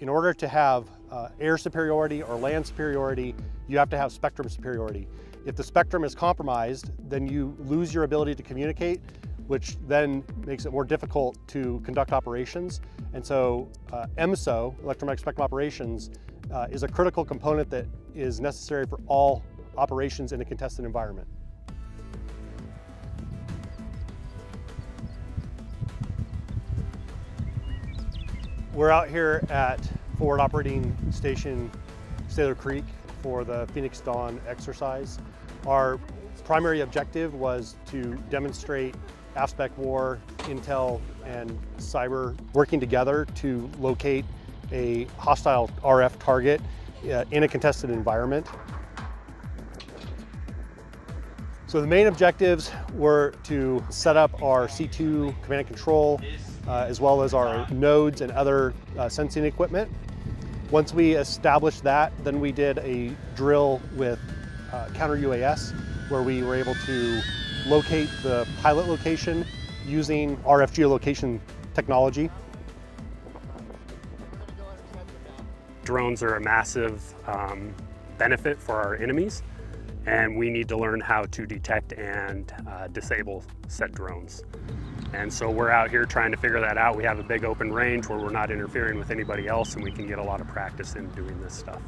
in order to have uh, air superiority or land superiority, you have to have spectrum superiority. If the spectrum is compromised, then you lose your ability to communicate, which then makes it more difficult to conduct operations. And so uh, EMSO, electromagnetic spectrum operations, uh, is a critical component that is necessary for all operations in a contested environment. We're out here at Forward Operating Station Saylor Creek for the Phoenix Dawn exercise. Our primary objective was to demonstrate aspect war, intel, and cyber working together to locate a hostile RF target uh, in a contested environment. So the main objectives were to set up our C2 command and control uh, as well as our nodes and other uh, sensing equipment. Once we established that, then we did a drill with uh, counter UAS where we were able to locate the pilot location using RF geolocation technology. Drones are a massive um, benefit for our enemies and we need to learn how to detect and uh, disable said drones. And so we're out here trying to figure that out. We have a big open range where we're not interfering with anybody else and we can get a lot of practice in doing this stuff.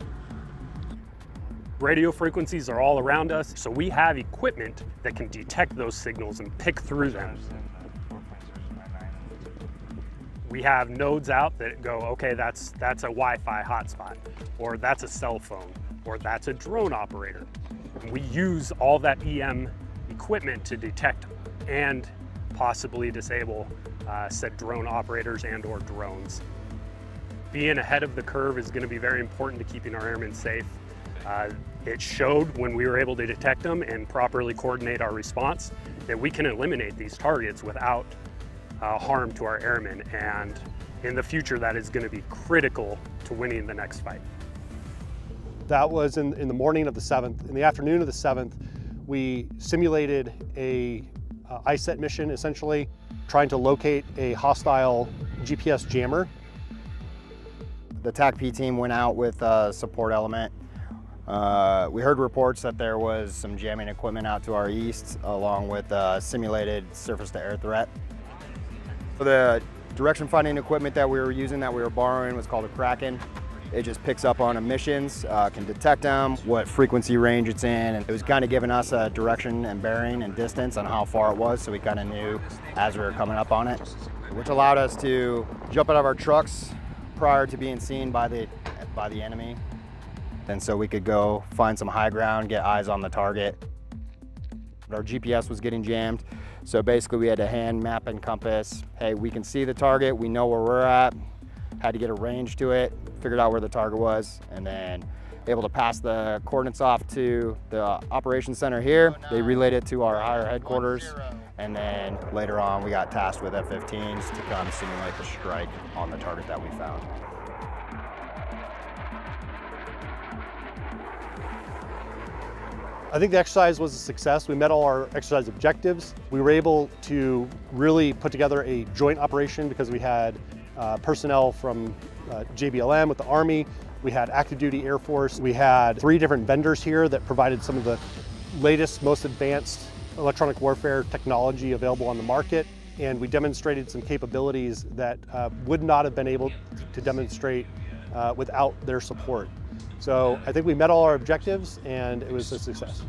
Radio frequencies are all around us, so we have equipment that can detect those signals and pick through them. We have nodes out that go, okay, that's, that's a Wi-Fi hotspot, or that's a cell phone, or that's a drone operator. We use all that EM equipment to detect and possibly disable uh, said drone operators and or drones. Being ahead of the curve is going to be very important to keeping our airmen safe. Uh, it showed when we were able to detect them and properly coordinate our response that we can eliminate these targets without uh, harm to our airmen and in the future that is going to be critical to winning the next fight. That was in, in the morning of the 7th. In the afternoon of the 7th, we simulated a uh, ISET mission, essentially trying to locate a hostile GPS jammer. The TACP team went out with a support element. Uh, we heard reports that there was some jamming equipment out to our east, along with a simulated surface-to-air threat. The direction finding equipment that we were using, that we were borrowing, was called a Kraken. It just picks up on emissions, uh, can detect them, what frequency range it's in, and it was kind of giving us a direction and bearing and distance on how far it was, so we kind of knew as we were coming up on it, which allowed us to jump out of our trucks prior to being seen by the, by the enemy. And so we could go find some high ground, get eyes on the target. Our GPS was getting jammed, so basically we had to hand map and compass. Hey, we can see the target, we know where we're at, had to get a range to it, figured out where the target was, and then able to pass the coordinates off to the operations center here. Oh, they relayed it to our higher headquarters, and then later on we got tasked with F-15s to come simulate the strike on the target that we found. I think the exercise was a success. We met all our exercise objectives. We were able to really put together a joint operation because we had personnel from uh, JBLM with the Army. We had active duty Air Force. We had three different vendors here that provided some of the latest, most advanced electronic warfare technology available on the market. And we demonstrated some capabilities that uh, would not have been able to demonstrate uh, without their support. So I think we met all our objectives and it was a success.